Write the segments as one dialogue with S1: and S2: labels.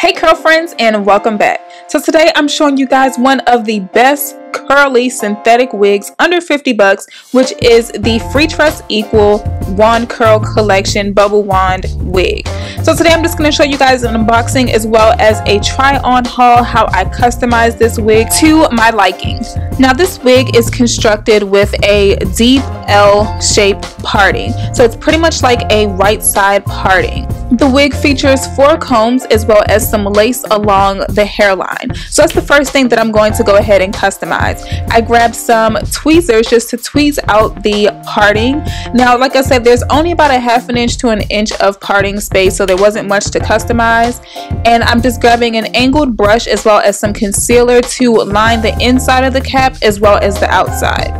S1: Hey curl friends and welcome back. So today I'm showing you guys one of the best curly synthetic wigs under 50 bucks which is the Freetress Equal Wand Curl Collection Bubble Wand Wig. So today I'm just going to show you guys an unboxing as well as a try on haul how I customized this wig to my liking. Now this wig is constructed with a deep L shape parting. So it's pretty much like a right side parting. The wig features four combs as well as some lace along the hairline. So that's the first thing that I'm going to go ahead and customize. I grabbed some tweezers just to tweeze out the parting. Now, like I said, there's only about a half an inch to an inch of parting space, so there wasn't much to customize. And I'm just grabbing an angled brush as well as some concealer to line the inside of the cap as well as the outside.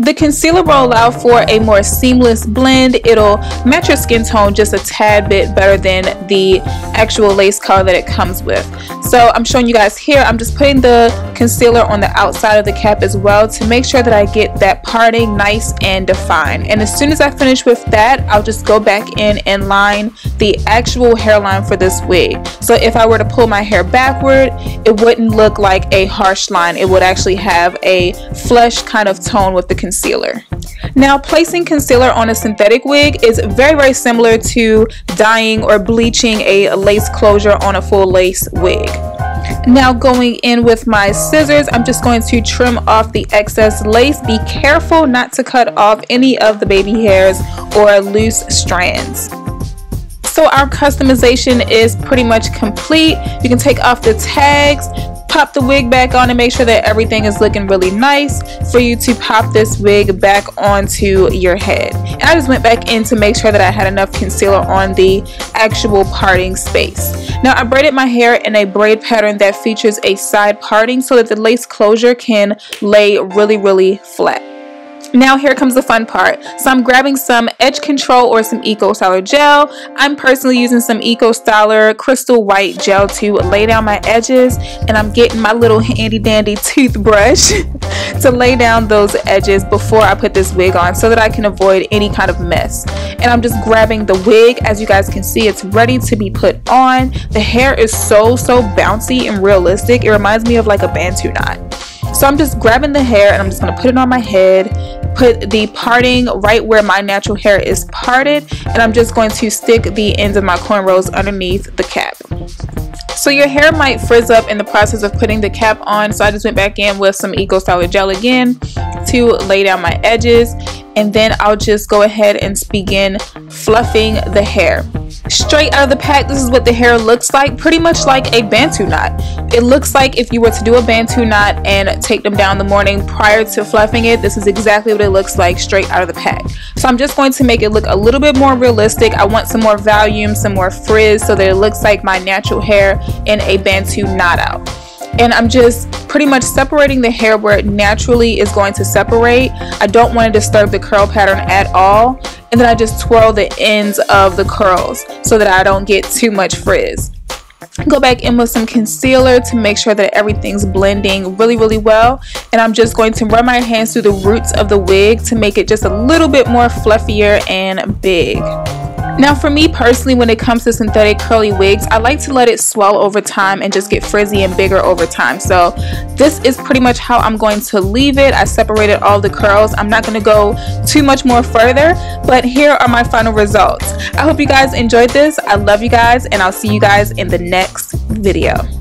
S1: The concealer will allow for a more seamless blend. It'll match your skin tone just a tad bit better than the actual lace color that it comes with. So I'm showing you guys here, I'm just putting the concealer on the outside of the cap as well to make sure that I get that parting nice and defined. And as soon as I finish with that, I'll just go back in and line the actual hairline for this wig. So if I were to pull my hair backward, it wouldn't look like a harsh line. It would actually have a flush kind of tone with the concealer concealer. Now placing concealer on a synthetic wig is very very similar to dyeing or bleaching a lace closure on a full lace wig. Now going in with my scissors, I'm just going to trim off the excess lace. Be careful not to cut off any of the baby hairs or loose strands. So our customization is pretty much complete. You can take off the tags, pop the wig back on and make sure that everything is looking really nice for you to pop this wig back onto your head. And I just went back in to make sure that I had enough concealer on the actual parting space. Now I braided my hair in a braid pattern that features a side parting so that the lace closure can lay really really flat. Now here comes the fun part. So I'm grabbing some Edge Control or some Eco Styler gel. I'm personally using some Eco Styler Crystal White gel to lay down my edges and I'm getting my little handy dandy toothbrush to lay down those edges before I put this wig on so that I can avoid any kind of mess. And I'm just grabbing the wig. As you guys can see, it's ready to be put on. The hair is so, so bouncy and realistic. It reminds me of like a Bantu knot. So I'm just grabbing the hair and I'm just going to put it on my head put the parting right where my natural hair is parted and I'm just going to stick the ends of my cornrows underneath the cap. So your hair might frizz up in the process of putting the cap on so I just went back in with some Eco Styler gel again to lay down my edges and then I'll just go ahead and begin fluffing the hair. Straight out of the pack this is what the hair looks like pretty much like a bantu knot. It looks like if you were to do a bantu knot and take them down the morning prior to fluffing it this is exactly what it looks like straight out of the pack. So I'm just going to make it look a little bit more realistic. I want some more volume some more frizz so that it looks like my natural hair in a bantu knot out and I'm just pretty much separating the hair where it naturally is going to separate. I don't want to disturb the curl pattern at all and then I just twirl the ends of the curls so that I don't get too much frizz. Go back in with some concealer to make sure that everything's blending really really well and I'm just going to run my hands through the roots of the wig to make it just a little bit more fluffier and big. Now for me personally, when it comes to synthetic curly wigs, I like to let it swell over time and just get frizzy and bigger over time. So this is pretty much how I'm going to leave it. I separated all the curls. I'm not going to go too much more further, but here are my final results. I hope you guys enjoyed this. I love you guys and I'll see you guys in the next video.